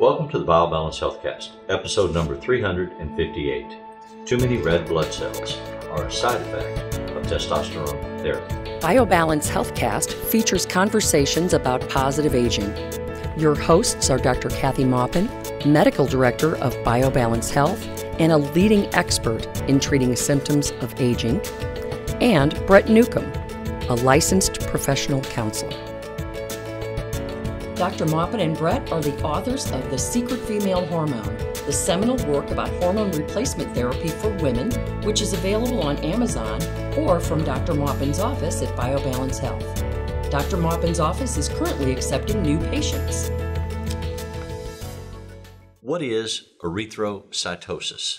Welcome to the BioBalance Healthcast, episode number 358. Too many red blood cells are a side effect of testosterone therapy. BioBalance Healthcast features conversations about positive aging. Your hosts are Dr. Kathy Maupin, Medical Director of BioBalance Health and a leading expert in treating symptoms of aging, and Brett Newcomb, a licensed professional counselor. Dr. Maupin and Brett are the authors of The Secret Female Hormone, the seminal work about hormone replacement therapy for women, which is available on Amazon or from Dr. Maupin's office at BioBalance Health. Dr. Maupin's office is currently accepting new patients. What is erythrocytosis?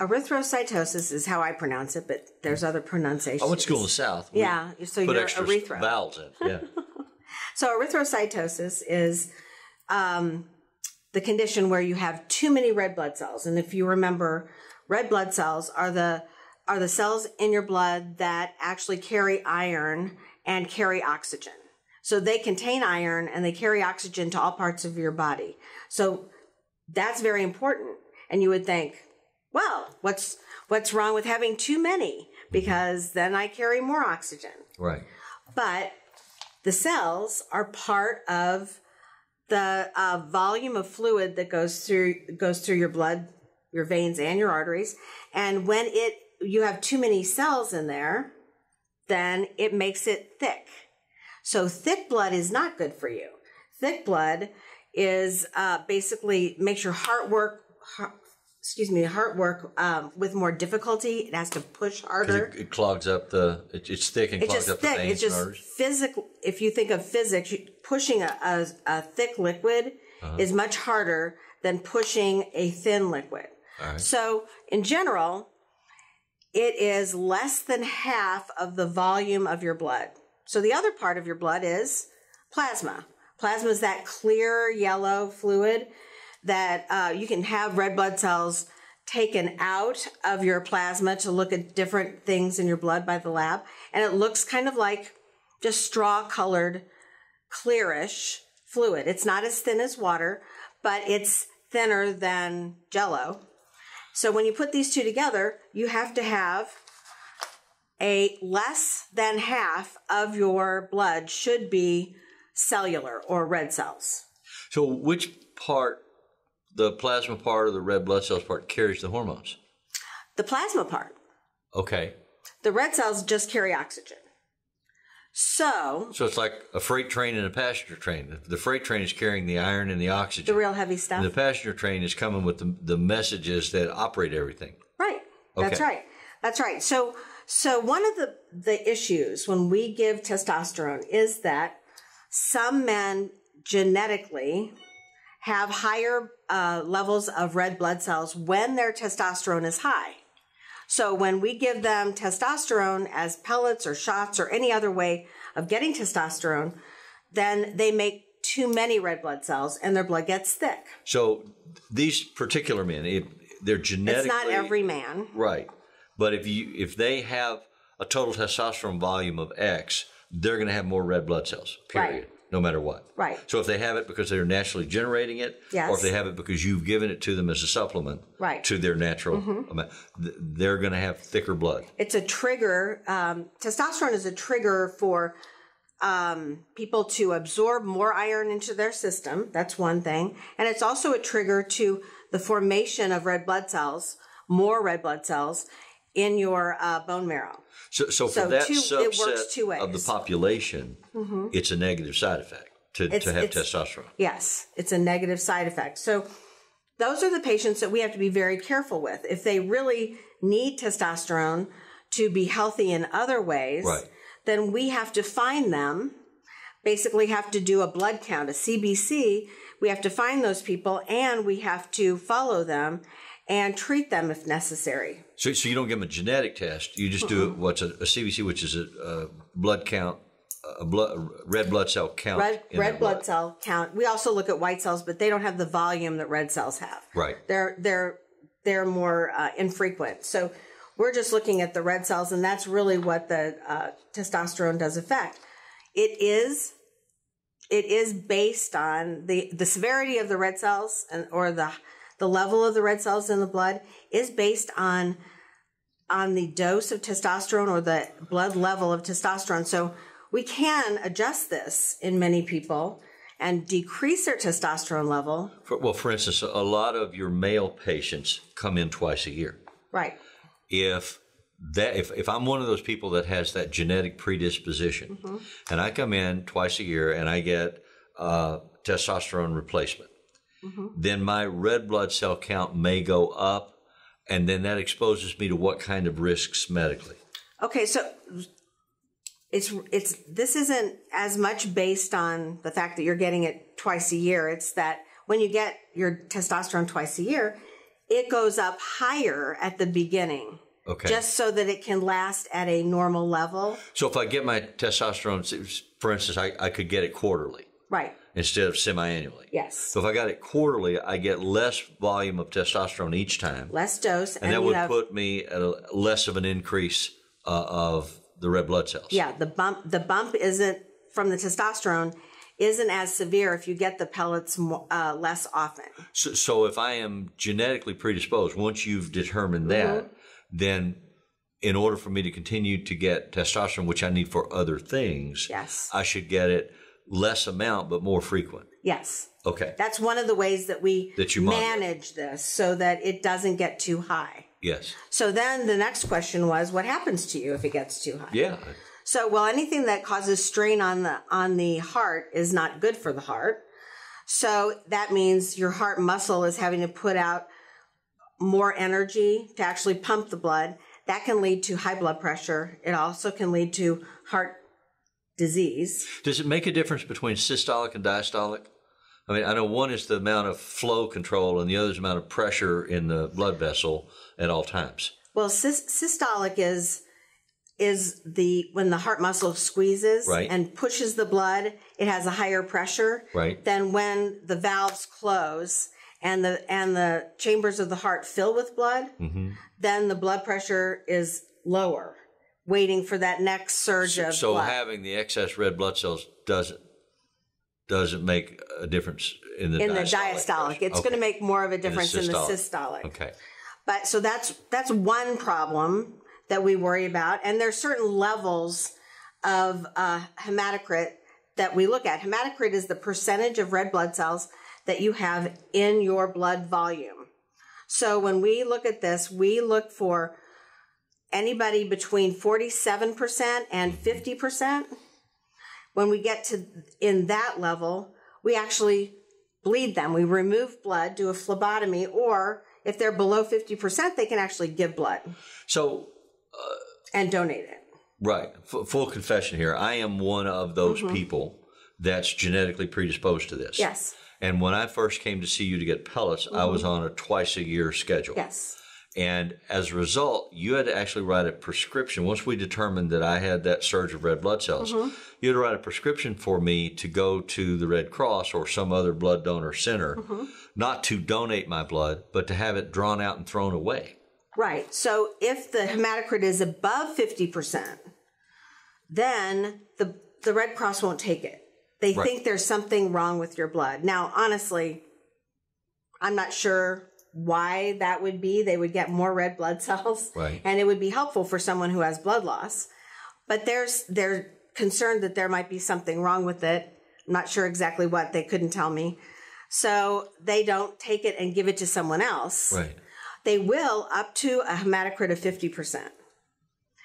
Erythrocytosis is how I pronounce it, but there's other pronunciations. I went to school in the South. We Yeah, so put you're extra erythro. vowels in. Yeah. So erythrocytosis is um, the condition where you have too many red blood cells, and if you remember, red blood cells are the are the cells in your blood that actually carry iron and carry oxygen. So they contain iron and they carry oxygen to all parts of your body. So that's very important. And you would think, well, what's what's wrong with having too many? Because then I carry more oxygen. right. But the cells are part of the uh, volume of fluid that goes through goes through your blood, your veins, and your arteries. And when it you have too many cells in there, then it makes it thick. So thick blood is not good for you. Thick blood is uh, basically makes your heart work. Excuse me, heart work um, with more difficulty. It has to push harder It, it clogs up the, it, it's thick and it's clogs up the veins It's just physical. If you think of physics, pushing a, a, a thick liquid Uh-huh. is much harder than pushing a thin liquid. Right. So, in general, it is less than half of the volume of your blood. So, the other part of your blood is plasma. Plasma is that clear yellow fluid that uh, you can have red blood cells taken out of your plasma to look at different things in your blood by the lab. And it looks kind of like just straw colored, clearish fluid. It's not as thin as water, but it's thinner than jello. So when you put these two together, you have to have a less than half of your blood should be cellular or red cells. So which part, the plasma part or the red blood cells part, carries the hormones? The plasma part, Okay. the red cells just carry oxygen. So So it's like a freight train and a passenger train. The- freight train is carrying the iron and the oxygen. the real heavy and stuff. the passenger train is coming with the, the messages that operate everything. Right. That's right. That's right. So so one of the the issues when we give testosterone is that some men genetically have higher uh, levels of red blood cells when their testosterone is high. So when we give them testosterone as pellets or shots or any other way of getting testosterone, then they make too many red blood cells and their blood gets thick. So these particular men, if they're It's genetically not every man. right, but if you if they have a total testosterone volume of X, they're going to have more red blood cells. Period. Right. No matter what. Right. So if they have it because they're naturally generating it, Yes. or if they have it because you've given it to them as a supplement, Right. Mm-hmm. to their natural amount, they're going to have thicker blood. it's a trigger. Um, testosterone is a trigger for um, people to absorb more iron into their system. That's one thing. And it's also a trigger to the formation of red blood cells, more red blood cells in your uh, bone marrow. So, so for So that two- it subset works two of the ways. Mm-hmm. population, it's a negative side effect to, It's- to have testosterone. Yes, it's a negative side effect. So those are the patients that we have to be very careful with. If they really need testosterone to be healthy in other ways, Right. then we have to find them, basically have to do a blood count, a CBC. We have to find those people and we have to follow them and treat them if necessary. So, so you don't give them a genetic test. You just do what's a, a CBC, which is a, a blood count, a blood, a red blood cell count. Red, red their blood cell count. We also look at white cells, but they don't have the volume that red cells have. Right. They're they're they're more uh, infrequent. So we're just looking at the red cells, and that's really what the uh, testosterone does affect. It is it is based on the the severity of the red cells and or the the level of the red cells in the blood is based on on the dose of testosterone or the blood level of testosterone. So we can adjust this in many people and decrease their testosterone level. For, well, for instance, a lot of your male patients come in twice a year. Right. If that if, if I'm one of those people that has that genetic predisposition, and I come in twice a year and I get uh, testosterone replacement, Mm-hmm. then my red blood cell count may go up, and then that exposes me to what kind of risks medically. Okay, so it's it's this isn't as much based on the fact that you're getting it twice a year. It's that when you get your testosterone twice a year, it goes up higher at the beginning. Okay. Just so that it can last at a normal level. So if I get my testosterone, for instance, I, I could get it quarterly Right. Instead of semi-annually. Yes. So if I got it quarterly, I get less volume of testosterone each time. Less dose and, and that would have put me at a, less of an increase uh, of the red blood cells. Yeah, the bump the bump isn't from the testosterone isn't as severe if you get the pellets uh, less often. So, so if I am genetically predisposed, once you've determined that, Mm-hmm. then in order for me to continue to get testosterone, which I need for other things, Yes. I should get it less amount but more frequent. Yes. Okay. That's one of the ways that we That you monitor. manage this so that it doesn't get too high. Yes. So then the next question was what happens to you if it gets too high? Yeah. So well anything that causes strain on the on the heart is not good for the heart. So that means your heart muscle is having to put out more energy to actually pump the blood. That can lead to high blood pressure. It also can lead to heart disease. Does it make a difference between systolic and diastolic? I mean, I know one is the amount of flow control and the other is the amount of pressure in the blood vessel at all times. Well, sys- systolic is is the when the heart muscle squeezes Right. and pushes the blood, it has a higher pressure Right. than when the valves close and the and the chambers of the heart fill with blood. Mm-hmm. Then the blood pressure is lower, waiting for that next surge of So blood. having the excess red blood cells doesn't doesn't make a difference in the in the diastolic. diastolic, it's Okay. going to make more of a difference in the systolic. systolic. Okay. But so that's that's one problem that we worry about, and there's certain levels of uh, hematocrit that we look at. Hematocrit is the percentage of red blood cells that you have in your blood volume. So when we look at this, we look for anybody between 47% and mm-hmm. 50%. When we get to in that level, we actually bleed them. We remove blood, do a phlebotomy, or if they're below 50%, they can actually give blood So uh, and donate it. right, F- full confession here. I am one of those mm-hmm. people that's genetically predisposed to this. Mm-hmm. Yes. And when I first came to see you to get pellets, I was mm-hmm. on a twice a year schedule. Yes. And as a result, you had to actually write a prescription. Once we determined that I had that surge of red blood cells, Mm-hmm. you had to write a prescription for me to go to the Red Cross or some other blood donor center, Mm-hmm. not to donate my blood, but to have it drawn out and thrown away. Right. So if the hematocrit is above 50%, then the, the Red Cross won't take it. They Right. think there's something wrong with your blood. Now, honestly, I'm not sure why that would be. They would get more red blood cells. Right. And it would be helpful for someone who has blood loss. But there's they're concerned that there might be something wrong with it. I'm not sure exactly what. They couldn't tell me. So they don't take it and give it to someone else Right. they will up to a hematocrit of 50%.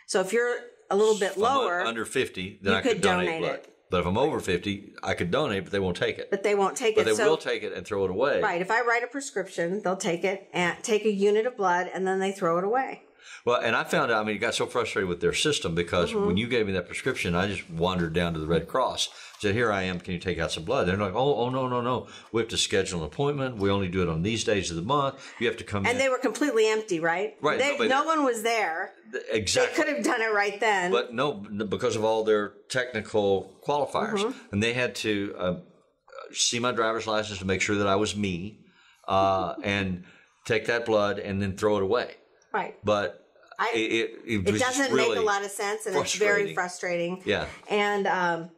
So if you're a little bit lower, under 50, then you I could, could donate, donate blood. it. But if I'm over 50, I could donate, but they won't take it. but they won't take But it. But they so, will take it and throw it away. right, if I write a prescription, they'll take it and take a unit of blood and then they throw it away. Well, and I found out, I mean, it got so frustrated with their system because Mm-hmm. when you gave me that prescription, I just wandered down to the Red Cross, said, Here I am, can you take out some blood? They're like, Oh, oh, no, no, no. We have to schedule an appointment. We only do it on these days of the month. You have to come And in. they were completely empty, right? Right, They, nobody- no one was there. They exactly. could have done it right then. But no, because of all their technical qualifiers. Mm-hmm. And they had to uh, see my driver's license to make sure that I was me uh, and take that blood and then throw it away. right. But I- it, it, it, It doesn't really, make a lot of sense and it's very frustrating. frustrating. Yeah. And um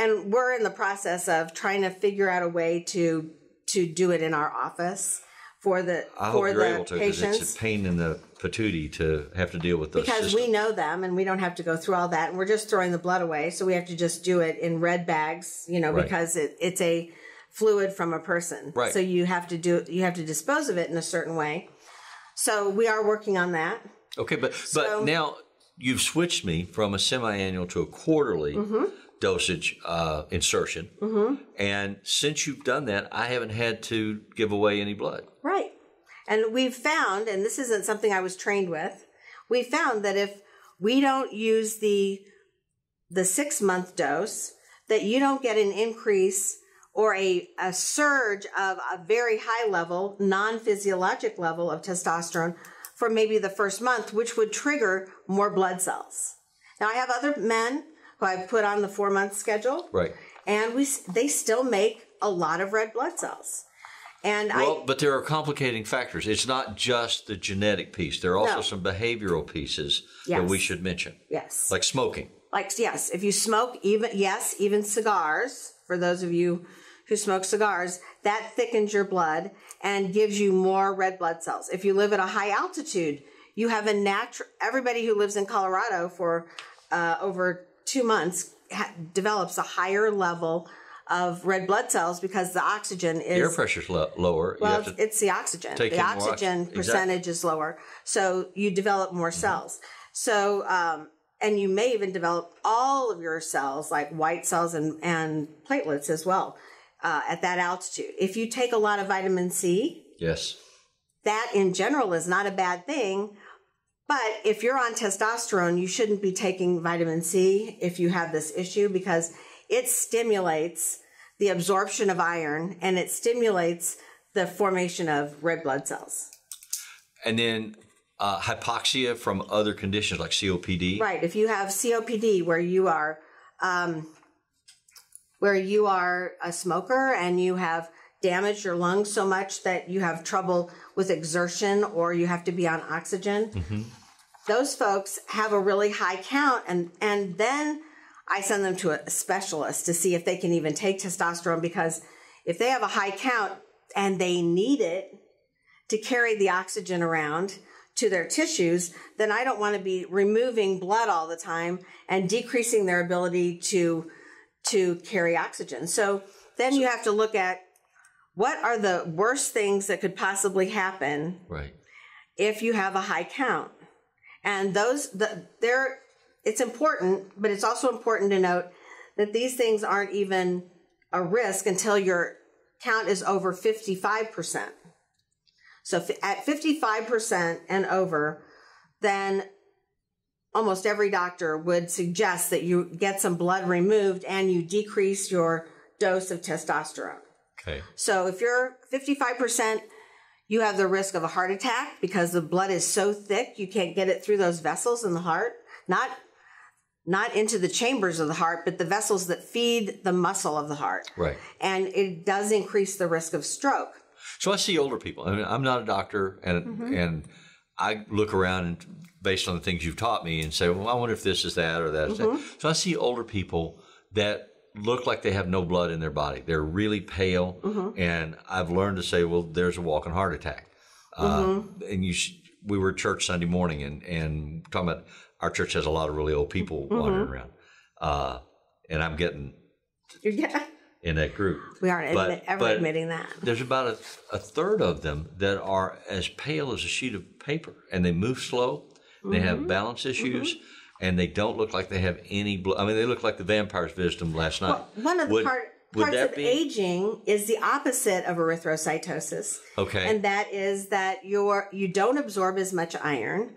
and we're in the process of trying to figure out a way to to do it in our office for the I for hope you're the able to because patients it's a pain in the patootie to have to deal with those because systems. we know them and we don't have to go through all that and we're just throwing the blood away so we have to just do it in red bags you know Right. because it, it's a fluid from a person Right. so you have to do you have to dispose of it in a certain way so we are working on that Okay, but So- but now you've switched me from a semi-annual to a quarterly Mm-hmm. Dosage uh, insertion, and since you've done that, I haven't had to give away any blood. Right. And we've found, and this isn't something I was trained with, we found that if we don't use the the six month dose, that you don't get an increase or a, a surge of a very high level, non physiologic level of testosterone for maybe the first month, which would trigger more blood cells. Now, I have other men who I've put on the four month schedule, Right. and we they still make a lot of red blood cells. And I Well, I, but there are complicating factors. It's not just the genetic piece. There are also No. some behavioral pieces that we should mention, yes, like smoking. like yes if you smoke even yes even cigars for those of you who smoke cigars that thickens your blood and gives you more red blood cells if you live at a high altitude you have a natural everybody who lives in colorado for uh, over two months ha- develops a higher level of red blood cells because the oxygen is Air pressure's lo- lower. you well, it's the oxygen. The oxygen. Exactly. percentage is lower, so you develop more Mm-hmm. cells. So, um, and you may even develop all of your cells, like white cells and and platelets as well, uh, at that altitude. If you take a lot of vitamin C, yes. that in general is not a bad thing. But if you're on testosterone, you shouldn't be taking vitamin C if you have this issue because it stimulates the absorption of iron and it stimulates the formation of red blood cells. And then uh, hypoxia from other conditions like COPD. Right. If you have COPD where you are, um, where you are a smoker and you have damaged your lungs so much that you have trouble with exertion or you have to be on oxygen, those folks have a really high count and, and then I send them to a specialist to see if they can even take testosterone because if they have a high count and they need it to carry the oxygen around to their tissues, then I don't want to be removing blood all the time and decreasing their ability to to carry oxygen. So then you have to look at what are the worst things that could possibly happen Right. if you have a high count. And those the they're it's important, but it's also important to note that these things aren't even a risk until your count is over 55%. So at 55% and over, then almost every doctor would suggest that you get some blood removed and you decrease your dose of testosterone. Okay. So if you're 55%, you have the risk of a heart attack because the blood is so thick you can't get it through those vessels in the heart. Not not into the chambers of the heart, but the vessels that feed the muscle of the heart. Right. And it does increase the risk of stroke. So I see older people. I mean, I'm not a doctor, and Mm-hmm. and I look around and based on the things you've taught me, and say, well, I wonder if this is that or that. is that. Mm-hmm. So I see older people that look like they have no blood in their body. They're really pale, Mm-hmm. and I've learned to say, well, there's a walking heart attack. Mm-hmm. Uh, and you, sh- we were at church Sunday morning, and and talking about our church has a lot of really old people Mm-hmm. wandering around, uh, and I'm getting Yeah. in that group. We aren't But- admit, ever admitting that. there's about a, a third of them that are as pale as a sheet of paper and they move slow they Mm-hmm. have balance issues and they don't look like they have any blood i mean they look like the vampires visited them last night Well, one of the Would- part, would parts of be- aging is the opposite of erythrocytosis. okay And that is that you're you don't absorb as much iron,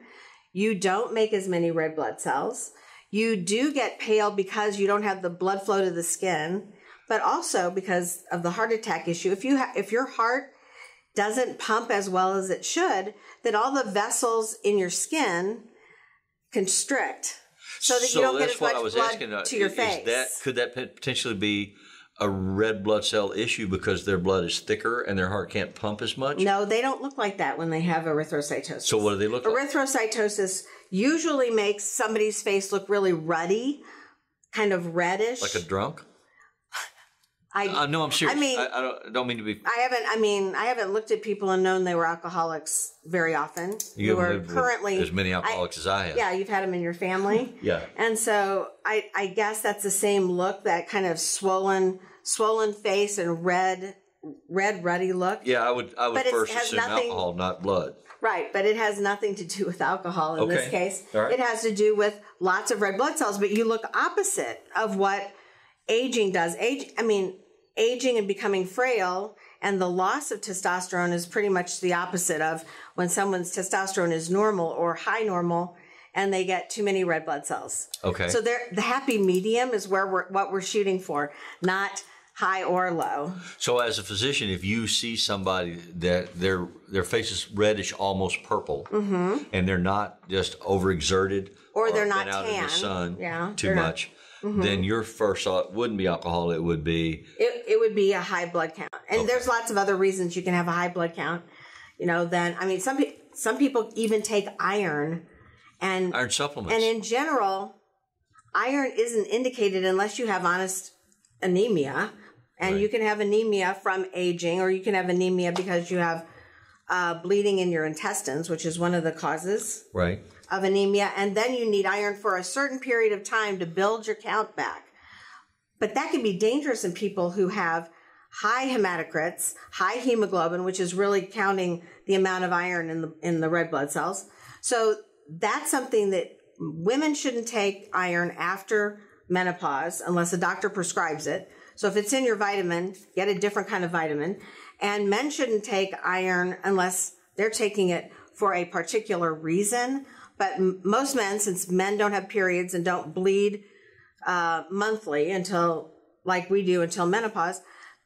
you don't make as many red blood cells. You do get pale because you don't have the blood flow to the skin, but also because of the heart attack issue. If you ha- if your heart doesn't pump as well as it should, then all the vessels in your skin constrict, so that you don't get as what much I was blood asking uh, to your face. that could that potentially be a red blood cell issue because their blood is thicker and their heart can't pump as much No, they don't look like that when they have erythrocytosis. so what do they look like Erythrocytosis usually makes somebody's face look really ruddy, kind of reddish. like a drunk I Uh, no, I'm serious. I mean, I, I don't, don't mean to be. I haven't. I mean, I haven't looked at people and known they were alcoholics very often. You are currently as many alcoholics as I have. Yeah, you've had them in your family. Yeah. And so I, I guess that's the same look, that kind of swollen, swollen face and red, red ruddy look. Yeah, I would. I would But first assume nothing- alcohol, not blood. Right, but it has nothing to do with alcohol in this case. Right. It has to do with lots of red blood cells, but you look opposite of what aging does. Age, I mean, aging and becoming frail and the loss of testosterone is pretty much the opposite of when someone's testosterone is normal or high normal and they get too many red blood cells. Okay. So they're, the happy medium is where we're what we're shooting for, not high or low. So, as a physician, if you see somebody that their their face is reddish, almost purple, and they're not just overexerted Mm-hmm. Or they're not out in tan. the sun Yeah, too they're much, then your first thought wouldn't be alcohol; it would be it, it would be a high blood count. And there's lots of other reasons you can have a high blood count. You know, then I mean some pe- some people even take iron and iron supplements. and in general iron isn't indicated unless you have honest anemia and Right. you can have anemia from aging or you can have anemia because you have uh, bleeding in your intestines, which is one of the causes right. Of anemia, and then you need iron for a certain period of time to build your count back. But that can be dangerous in people who have high hematocrits, high hemoglobin, which is really counting the amount of iron in the in the red blood cells. So that's something that women shouldn't take iron after menopause unless a doctor prescribes it. So if it's in your vitamin, get a different kind of vitamin. And men shouldn't take iron unless they're taking it for a particular reason. But m- most men, since men don't have periods and don't bleed uh, monthly until, like we do, until menopause,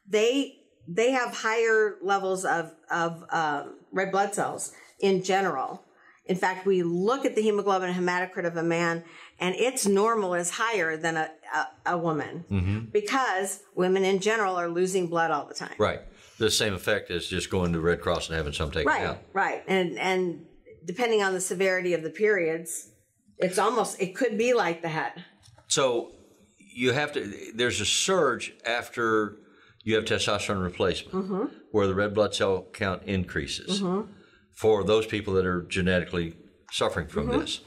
they they have higher levels of of um, red blood cells in general. In fact, we look at the hemoglobin and hematocrit of a man, and its normal is higher than a, a, a woman because women in general are losing blood all the time. Right. The same effect as just going to Red Cross and having some taken Right, out. right. And and depending on the severity of the periods, it's almost it could be like that. So you have to. There's a surge after you have testosterone replacement, Mm-hmm. where the red blood cell count increases for those people that are genetically suffering from Mm-hmm. this.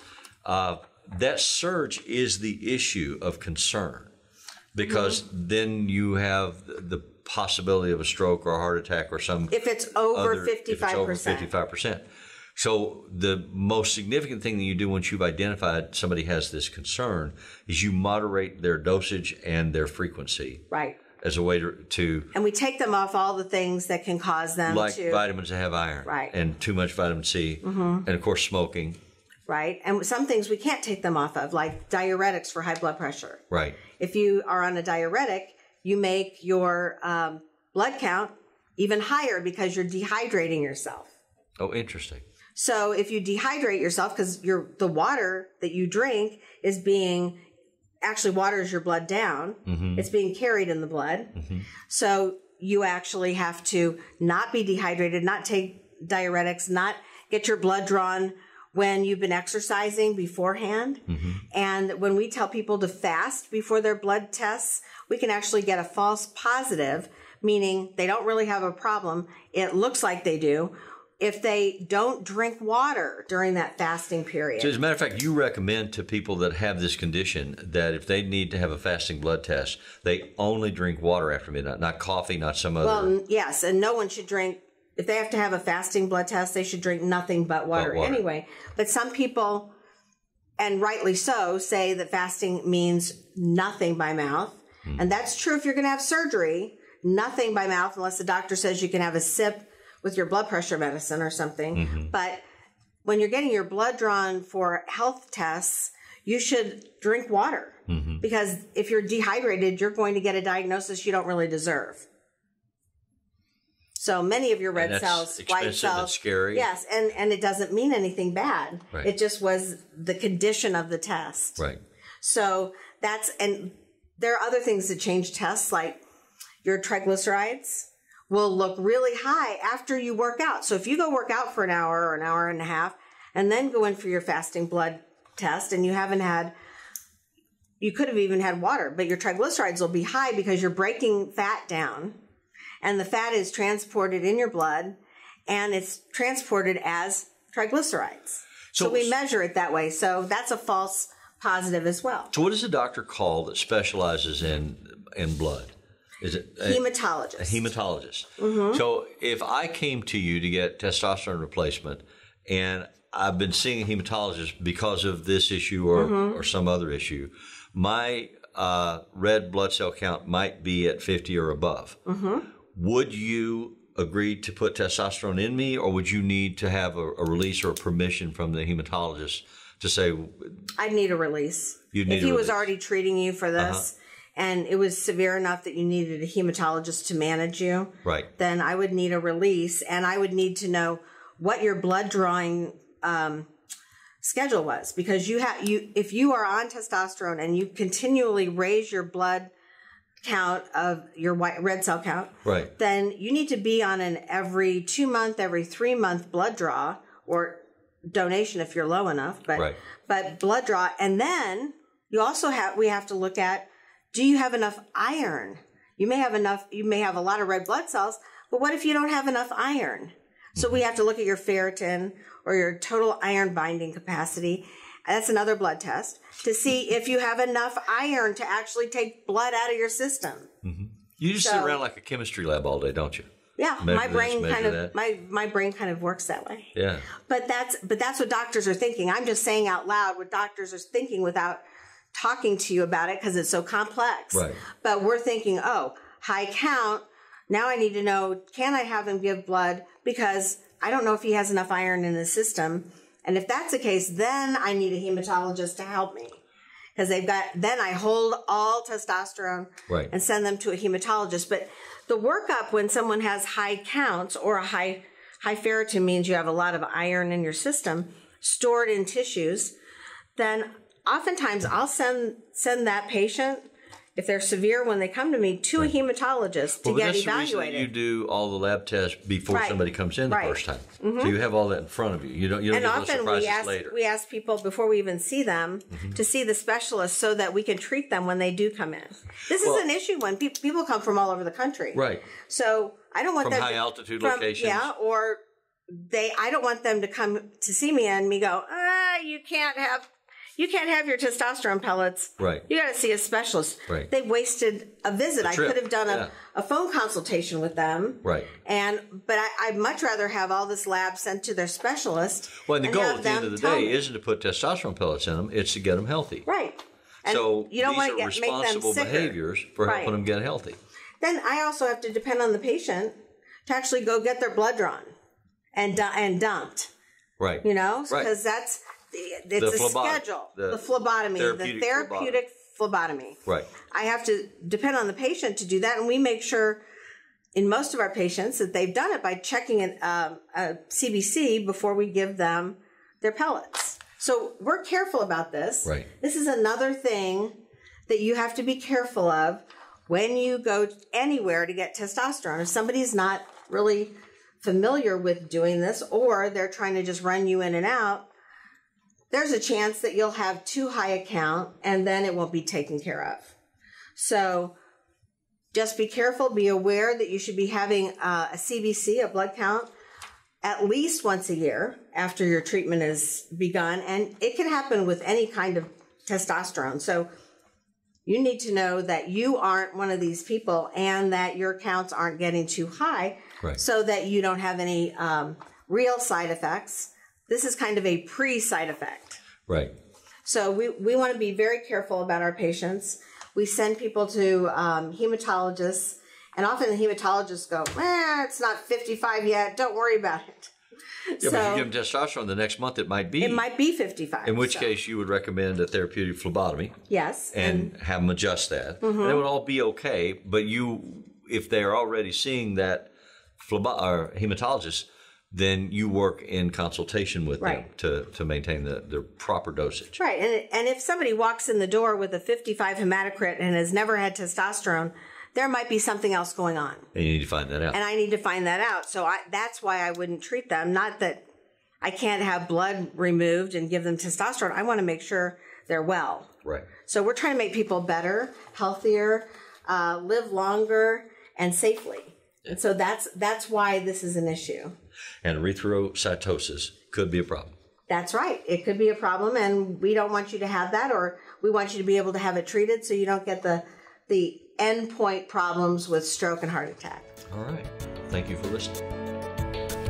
Uh, that surge is the issue of concern because Mm-hmm. then you have the- possibility of a stroke or a heart attack or some If it's over other- fifty if it's five over percent. 55%. So the most significant thing that you do once you've identified somebody has this concern is you moderate their dosage and their frequency Right. as a way to, to And we take them off all the things that can cause them like to vitamins that have iron Right. and too much vitamin C and of course smoking. right? And some things we can't take them off of, like diuretics for high blood pressure. Right. If you are on a diuretic, you make your um, blood count even higher because you're dehydrating yourself. Oh, interesting. So if you dehydrate yourself, because your the water that you drink is being actually waters your blood down, mm-hmm. it's being carried in the blood. Mm-hmm. So you actually have to not be dehydrated, not take diuretics, not get your blood drawn when you've been exercising beforehand. Mm-hmm. And when we tell people to fast before their blood tests, we can actually get a false positive, meaning they don't really have a problem. It looks like they do. If they don't drink water during that fasting period. So as a matter of fact, you recommend to people that have this condition that if they need to have a fasting blood test, they only drink water after midnight, not coffee, not some other. Well, yes, and no one should drink. If they have to have a fasting blood test, they should drink nothing but water, water. anyway. But some people, and rightly so, say that fasting means nothing by mouth. Hmm. And that's true if you're going to have surgery, nothing by mouth, unless the doctor says you can have a sip with your blood pressure medicine or something. Mm-hmm. But when you're getting your blood drawn for health tests, you should drink water Mm-hmm. because if you're dehydrated, you're going to get a diagnosis you don't really deserve. So many of your red And cells, white and cells, scary. Yes, and and it doesn't mean anything bad. Right. It just was the condition of the test. right. So that's and there are other things that change tests, like your triglycerides will look really high after you work out. So if you go work out for an hour or an hour and a half, and then go in for your fasting blood test, and you haven't had you could have even had water, but your triglycerides will be high because you're breaking fat down and the fat is transported in your blood and it's transported as triglycerides. So, So- we measure it that way. So that's a false positive as well. So, what does a doctor call that specializes in in blood? Is it a, Hematologist. a hematologist? Mm-hmm. So, if I came to you to get testosterone replacement, and I've been seeing a hematologist because of this issue or Mm-hmm. or some other issue, my uh, red blood cell count might be at fifty or above. Mm-hmm. Would you agree to put testosterone in me, or would you need to have a, a release or a permission from the hematologist to say I'd need a release. You'd need if he was release. Uh-huh. already treating you for this and it was severe enough that you needed a hematologist to manage you, right? then I would need a release and I would need to know what your blood drawing um, schedule was because you have you if you are on testosterone and you continually raise your blood count of your white red cell count Right. then you need to be on an every two month every three month blood draw or donation if you're low enough but Right. but blood draw and then you also have we have to look at do you have enough iron you may have enough you may have a lot of red blood cells but what if you don't have enough iron so we have to look at your ferritin or your total iron binding capacity that's another blood test to see if you have enough iron to actually take blood out of your system mm-hmm. You just sit around like a chemistry lab all day, don't you? yeah Measure my brain measure kind of that. my my brain kind of works that way Yeah. but that's but that's what doctors are thinking. I'm just saying out loud what doctors are thinking without talking to you about it because it's so complex. Right. But we're thinking, oh, high count. Now I need to know can I have him give blood because I don't know if he has enough iron in his system. And if that's the case, then I need a hematologist to help me. Because they've got, then I hold all testosterone Right. and send them to a hematologist. But the workup when someone has high counts or a high high ferritin means you have a lot of iron in your system stored in tissues, then oftentimes I'll send send that patient if they're severe when they come to me to a hematologist to Well, get that's the reason evaluated. you do all the lab tests before Right. somebody comes in the Right. Mm-hmm. first time. So you have all that in front of you. You don't. You don't and often we ask later. Mm-hmm. we ask people before we even see them to see the specialist so that we can treat them when they do come in. This Well- is an issue when pe- people come from all over the country. right. So I don't want From them high to- altitude from- locations. Yeah, or they. I don't want them to come to see me and me go. Ah, you can't have. You can't have your testosterone pellets. Right. You got to see a specialist. Right. They wasted a visit. I could have done a, yeah. a phone consultation with them. Right. And but I, I'd much rather have all this lab sent to their specialist. Well, and the and goal at the end of the day me. isn't to put testosterone pellets in them; it's to get them healthy. right. And so you don't these want are to get make them responsible behaviors for Right. helping them get healthy. Then I also have to depend on the patient to actually go get their blood drawn and and dumped. Right. You know, Right. because that's it's The a phlebot- schedule. the The, phlebotomy, therapeutic the therapeutic phlebotomy. Right. I have to depend on the patient to do that, and we make sure in most of our patients that they've done it by checking an, um, a CBC before we give them their pellets. So we're careful about this. Right. This is another thing that you have to be careful of when you go anywhere to get testosterone. If somebody's not really familiar with doing this or they're trying to just run you in and out, there's a chance that you'll have too high a count and then it won't be taken care of. So just be careful, be aware that you should be having uh, a CBC, a blood count, at least once a year after your treatment is begun. And it can happen with any kind of testosterone. So you need to know that you aren't one of these people and that your counts aren't getting too high Right. so that you don't have any um, real side effects. This is kind of a pre side effect. Right. So we, we want to be very careful about our patients. We send people to um, hematologists, and often the hematologists go, eh, it's not 55 yet. Don't worry about it. Yeah, but if you give them testosterone the next month, it might be. it might be 55. in which so- case, you would recommend a therapeutic phlebotomy yes. and have them adjust that. Mm-hmm. And it would all be okay. But you, if they're already seeing that phlebo- or hematologist, then you work in consultation with them to, to maintain the, the proper dosage. Right. And, and if somebody walks in the door with a 55 hematocrit and has never had testosterone, there might be something else going on. And you need to find that out. And I need to find that out. So I, that's why I wouldn't treat them. Not that I can't have blood removed and give them testosterone. I want to make sure they're well. Right. So we're trying to make people better, healthier, uh, live longer, and safely. And so that's that's why this is an issue. And erythrocytosis could be a problem. That's right. It could be a problem, and we don't want you to have that, or we want you to be able to have it treated so you don't get the the endpoint problems with stroke and heart attack. All right. Thank you for listening.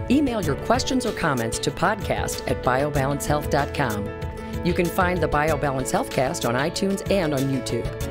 Email your questions or comments to podcast at biobalancehealth.com. You can find the BioBalance Healthcast on iTunes and on YouTube.